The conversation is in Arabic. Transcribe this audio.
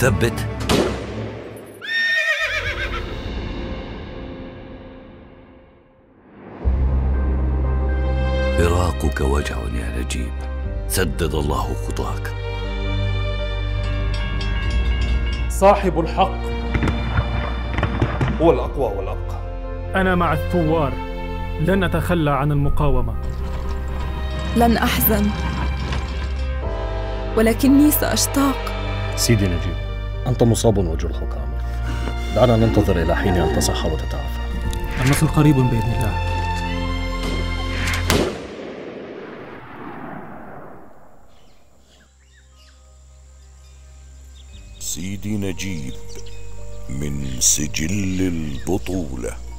ثبت فراقك وجع يا نجيب. سدد الله خطاك. صاحب الحق هو الأقوى والأبقى. أنا مع الثوار. لن أتخلى عن المقاومة. لن أحزن ولكني سأشتاق. سيدي نجيب أنت مصاب وجرحك كامل دعنا ننتظر إلى حين أن تصح وتتعافى. النصر قريب بإذن الله. سيدي نجيب من سجل البطولة.